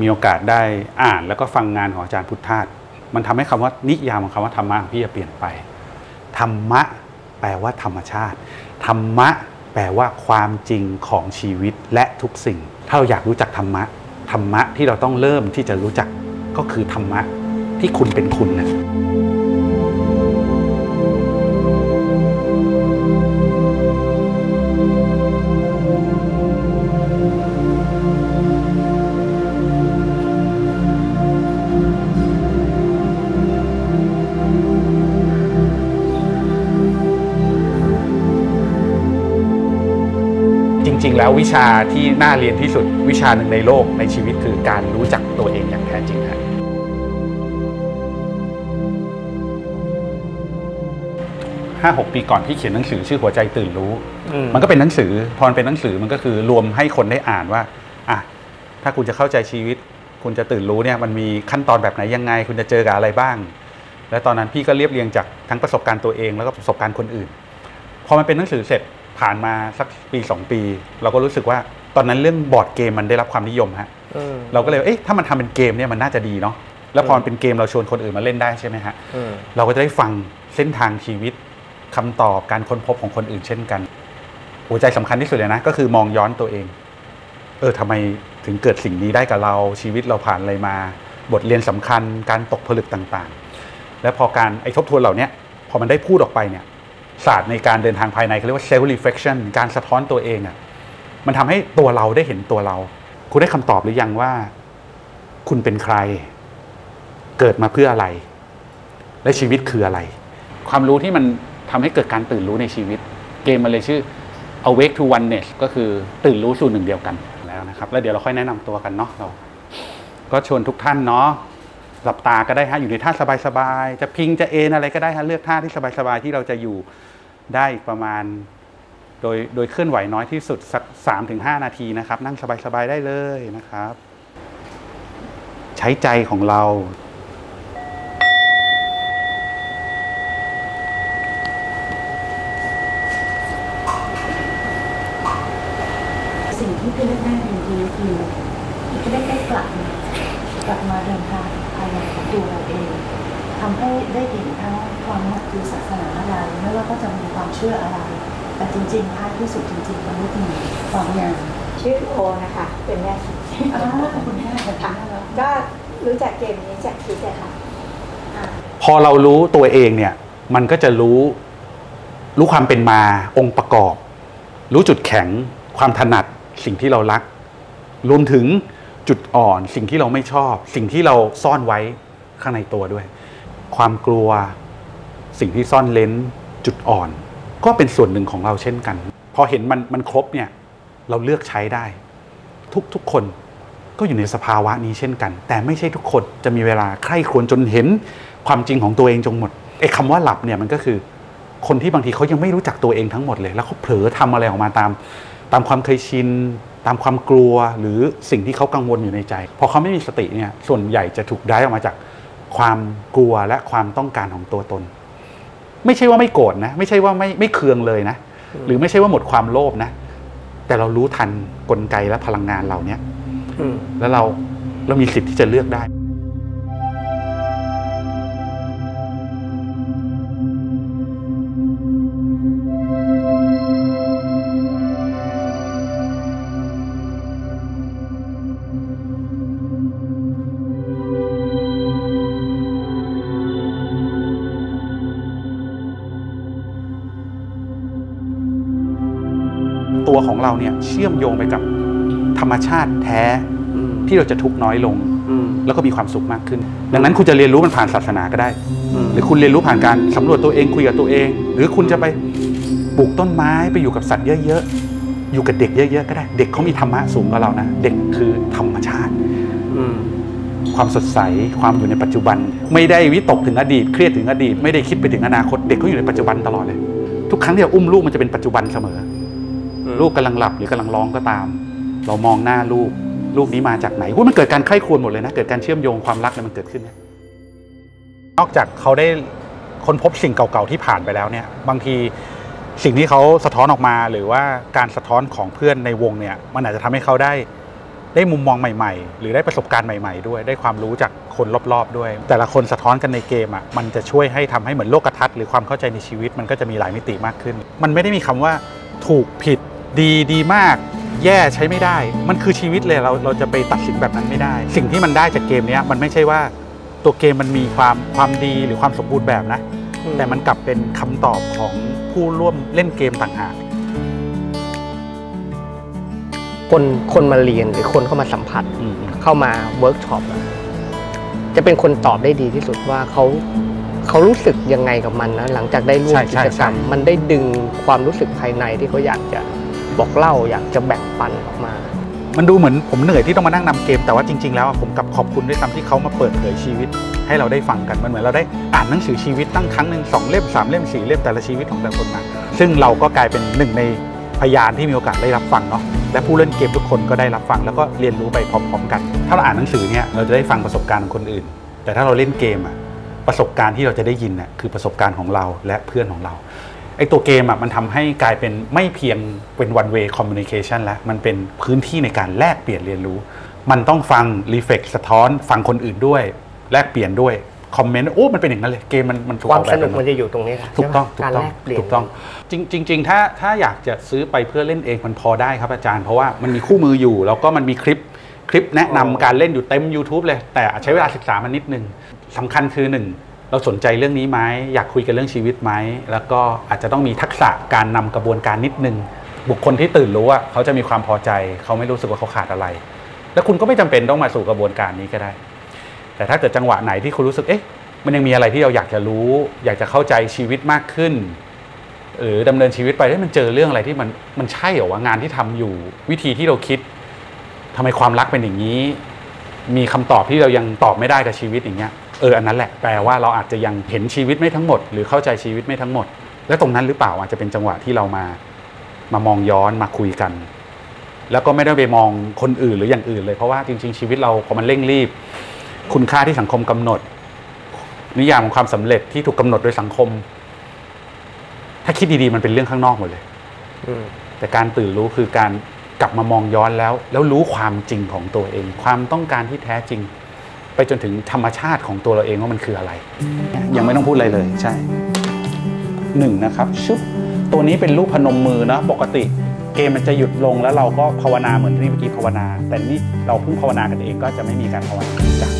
มีโอกาสได้อ่านแล้วก็ฟังงานของอาจารย์พุทธทาสมันทำให้คำว่านิยามของคำว่าธรรมะของพี่เปลี่ยนไป ธรรมะแปลว่าธรรมชาติ ธรรมะแปลว่าความจริงของชีวิตและทุกสิ่ง ถ้าเราอยากรู้จักธรรมะ ธรรมะที่เราต้องเริ่มที่จะรู้จักก็คือธรรมะที่คุณเป็นคุณนะ แล้ววิชาที่น่าเรียนที่สุดวิชาหนึ่งในโลกในชีวิตคือการรู้จักตัวเองอย่างแท้จริงครับห้าหกปีก่อนพี่เขียนหนังสือชื่อหัวใจตื่นรู้ มันก็เป็นหนังสือ พอมันเป็นหนังสือมันก็คือรวมให้คนได้อ่านว่าอะถ้าคุณจะเข้าใจชีวิต คุณจะตื่นรู้เนี่ยมันมีขั้นตอนแบบไหนยังไง คุณจะเจอกับอะไรบ้าง และตอนนั้นพี่ก็เรียบเรียงจากทั้งประสบการณ์ตัวเองแล้วก็ประสบการณ์คนอื่น พอมันเป็นหนังสือเสร็จ ผ่านมาสักปีสองปี เราก็รู้สึกว่าตอนนั้นเรื่องบอร์ดเกมมันได้รับความนิยมฮะเราก็เลยเอ๊ะถ้ามันทำเป็นเกมเนี่ยมันน่าจะดีเนาะแล้วพอมันเป็นเกมเราชวนคนอื่นมาเล่นได้ใช่ไหมฮะเราก็จะได้ฟังเส้นทางชีวิตคำตอบการค้นพบของคนอื่นเช่นกัน หัวใจสำคัญที่สุดเลยนะก็คือมองย้อนตัวเอง เออทำไมถึงเกิดสิ่งนี้ได้กับเราชีวิตเราผ่านอะไรมา บทเรียนสำคัญ การตกผลึกต่างๆ และพอการไอ้ทบทวนเหล่านี้พอมันได้พูดออกไปเนี่ย ศาสตร์ในการเดินทางภายในเขาเรียกว่า self reflection การสะท้อนตัวเองอะ่ะมันทำให้ตัวเราได้เห็นตัวเรา คุณได้คำตอบหรือยังว่า คุณเป็นใคร เกิดมาเพื่ออะไร และชีวิตคืออะไร ความรู้ที่มันทำให้เกิดการตื่นรู้ในชีวิต เกมมันเลยชื่อ awake to oneness ก็คือตื่นรู้สู่หนึ่งเดียวกันแล้วนะครับ แล้วเดี๋ยวเราค่อยแนะนำตัวกันเนาะเรา ก็ชวนทุกท่านเนาะหลับตาก็ได้ฮะอยู่ในท่าสบายๆจะพิงจะเอนอะไรก็ได้ฮะเลือกท่าที่สบายๆที่เราจะอยู่ ได้ประมาณ โดยโดยเคลื่อนไหวน้อยที่สุดสักสามถึงห้านาทีนะครับ นั่งสบายๆได้เลยนะครับ ใช้ใจของเราสิ่งที่พี่เลือกได้จริงๆคือได้กลับมากลับมาเดินทางภายในของตัวเราเอง ทำให้ได้เห็นทั้งความนับถือศาสนาอะไรไม่ว่าก็จะมีความเชื่ออะไร แต่จริงๆท้ายที่สุดจริงๆมันก็คือความงามชื่อโอนะคะเป็นแม่คิดอ่าขอบคุณแม่ขอบคุณค่ะแม่แล้วก็รู้จักเกมนี้จากคิดเลยค่ะอ่าพอเรารู้ตัวเองเนี่ย มันก็จะรู้รู้ความเป็นมาองค์ประกอบ รู้จุดแข็งความถนัดสิ่งที่เรารัก รวมถึงจุดอ่อนสิ่งที่เราไม่ชอบ สิ่งที่เราซ่อนไว้ข้างในตัวด้วย ความกลัว สิ่งที่ซ่อนเลนจุดอ่อน ก็เป็นส่วนหนึ่งของเราเช่นกัน พอเห็นมันมันครบเนี่ยเราเลือกใช้ได้ ทุกทุกคนก็อยู่ในสภาวะนี้เช่นกัน แต่ไม่ใช่ทุกคนจะมีเวลาใคร่ควญจนเห็นความจริงของตัวเองจงหมดไอ้คำว่าหลับเนี่ยมันก็คือ คนที่บางทีเขายังไม่รู้จักตัวเองทั้งหมดเลย แล้วเขาเผลอทำอะไรออกมาตาม ตามความเคยชิน ตามความกลัวหรือสิ่งที่เขากังวลอยู่ในใจพอเขาไม่มีสติเนี่ยส่วนใหญ่จะถูกได้ออกมาจาก ความกลัวและความต้องการของตัวตน ไม่ใช่ว่าไม่โกรธนะ ไม่ใช่ว่าไม่ไม่เคืองเลยนะ หรือไม่ใช่ว่าหมดความโลภนะ แต่เรารู้ทันกลไกและพลังงานเหล่าเนี้ยแล้วเราเรามีสิทธิ์ที่จะเลือกได้ ตัวของเราเนี่ยเชื่อมโยงไปกับธรรมชาติแท้ที่เราจะทุกข์น้อยลง แล้วก็มีความสุขมากขึ้น ดังนั้นคุณจะเรียนรู้มันผ่านศาสนาก็ได้ หรือคุณเรียนรู้ผ่านการสำรวจตัวเองคุยกับตัวเอง หรือคุณจะไปปลูกต้นไม้ไปอยู่กับสัตว์เยอะๆอยู่กับเด็กเยอะๆก็ได้ เด็กเขามีธรรมะสูงกว่าเรานะเด็กคือธรรมชาติความสดใสความอยู่ในปัจจุบัน ไม่ได้วิตกถึงอดีต เครียดถึงอดีต ไม่ได้คิดไปถึงอนาคต เด็กเขาอยู่ในปัจจุบันตลอดเลย ทุกครั้งที่เราอุ้มลูกมันจะเป็นปัจจุบันเสมอ ลูกกำลังหลับหรือกำลังร้องก็ตาม เรามองหน้าลูกลูกนี้มาจากไหนว่ามันเกิดการใคร่ครวญหมดเลยนะเกิดการเชื่อมโยงความรักเนี่ยมันเกิดขึ้นนะนอกจากเขาได้ค้นพบสิ่งเก่าๆที่ผ่านไปแล้วเนี่ย บางทีสิ่งที่เขาสะท้อนออกมาหรือว่าการสะท้อนของเพื่อนในวงเนี่ย มันอาจจะทำให้เขาได้ได้มุมมองใหม่ๆ หรือได้ประสบการณ์ใหม่ ๆ ด้วย ได้ความรู้จากคนรอบๆด้วย แต่ละคนสะท้อนกันในเกมอะมันจะช่วยให้ทำให้เหมือนโลกทัศน์หรือความเข้าใจในชีวิตมันก็จะมีหลายมิติมากขึ้น มันไม่ได้มีคำว่าถูกผิด ดีดีมากแย่ใช้ไม่ได้ มันคือชีวิตเลยเราเราจะไปตัดสินแบบนั้นไม่ได้ สิ่งที่มันได้จากเกมเนี้ยมันไม่ใช่ว่าตัวเกมมันมีความความดีหรือความสมบูรณ์แบบนะ แต่มันกลับเป็นคำตอบของผู้ร่วมเล่นเกมต่างหากคนคนมาเรียนหรือคนเข้ามาสัมผัสอืมเข้ามาเวิร์กช็อปอะจะเป็นคนตอบได้ดีที่สุดว่าเขาเขารู้สึกยังไงกับมันนะหลังจากได้ร่วมใช่กิใช่จกรรมใช่มันได้ดึงความรู้สึกภายในที่เขาอยากจะ บอกเล่าอยากจะแบ่งปันออกมา มันดูเหมือนผมเหนื่อยที่ต้องมานั่งนำเกมแต่ว่าจริง ๆ แล้วผมกับขอบคุณด้วยซ้ำที่เขามาเปิดเผยชีวิต ให้เราได้ฟังกันมันเหมือนเราได้อ่านหนังสือชีวิตตั้งครั้งหนึ่งสองเล่มสามเล่มสี่เล่มแต่ละชีวิตของแต่ละคนมาซึ่งเราก็กลายเป็นหนึ่งในพยานที่มีโอกาสได้รับฟังเนาะและผู้เล่นเกมทุกคนก็ได้รับฟังแล้วก็เรียนรู้ไปพร้อมๆกัน ถ้าเราอ่านหนังสือเนี่ยเราจะได้ฟังประสบการณ์ของคนอื่น แต่ถ้าเราเล่นเกมอะประสบการณ์ที่เราจะได้ยินน่ะคือประสบการณ์ของเราและเพื่อนของเรา ไอตัวเกมอะมันทำให้กลายเป็นไม่เพียงเป็น one way communication แล้วมันเป็นพื้นที่ในการแลกเปลี่ยนเรียนรู้ มันต้องฟังรีเฟกสะท้อน ฟังคนอื่นด้วย แลกเปลี่ยนด้วยคอมเมนต์โอ้มันเป็นอย่างนั้นเลยเกมมันมันถูกความออกแบสบนุกมามันจะอยู่ตรงนี้ค่ะถูกต้องใช่ถูไหมกการต้องแลกเปลี่ยนถูกต้องจริงจริงๆถ้าถ้าอยากจะซื้อไปเพื่อเล่นเองมันพอได้ครับอาจารย์ เพราะว่ามันมีคู่มืออยู่ แล้วก็มันมีคลิปคลิปแนะนำการเล่นอยู่เต็ม YouTube เลย แต่ใช้เวลาศึกษามันนิดนึงสำคัญคือหนึ่ง เราสนใจเรื่องนี้ไหมอยากคุยกันเรื่องชีวิตไหมแล้วก็อาจจะต้องมีทักษะการนำกระบวนการนิดนึง บุคคลที่ตื่นรู้ว่าเขาจะมีความพอใจ เขาไม่รู้สึกว่าเขาขาดอะไร แล้วคุณก็ไม่จำเป็นต้องมาสู่กระบวนการนี้ก็ได้ แต่ถ้าเกิดจังหวะไหนที่คุณรู้สึกเอ๊ะมันยังมีอะไรที่เราอยากจะรู้ อยากจะเข้าใจชีวิตมากขึ้นหรือดำเนินชีวิตไปได้มันเจอเรื่องอะไรที่มันมันใช่เหรอวะงานที่ทำอยู่วิธีที่เราคิดทำไมความรักเป็นอย่างนี้ มีคำตอบที่เรายังตอบไม่ได้กับชีวิตอย่างเงี้ย เอออันนั้นแหละแปลว่าเราอาจจะยังเห็นชีวิตไม่ทั้งหมด หรือเข้าใจชีวิตไม่ทั้งหมด และตรงนั้นหรือเปล่าอาจจะเป็นจังหวะที่เรามามามองย้อนมาคุยกัน แล้วก็ไม่ได้ไปมองคนอื่นหรืออย่างอื่นเลยเพราะว่าจริง ๆ ชีวิตเราพอมันเร่งรีบ คุณค่าที่สังคมกำหนด นิยามของความสำเร็จที่ถูกกำหนดโดยสังคม ถ้าคิดดีๆมันเป็นเรื่องข้างนอกหมดเลยอืมแต่การตื่นรู้คือการกลับมามองย้อนแล้ว แล้วรู้ความจริงของตัวเอง ความต้องการที่แท้จริง ไปจนถึงธรรมชาติของตัวเราเองว่ามันคืออะไร ยังไม่ต้องพูดอะไรเลยใช่หนึ่งนะครับชุบตัวนี้เป็นรูปพนมมือนะปกติเกมมันจะหยุดลงแล้วเราก็ภาวนาเหมือนที่เมื่อกี้ภาวนา แต่นี่เราเพิ่งภาวนากันเองก็จะไม่มีการภาวนาจริงจัง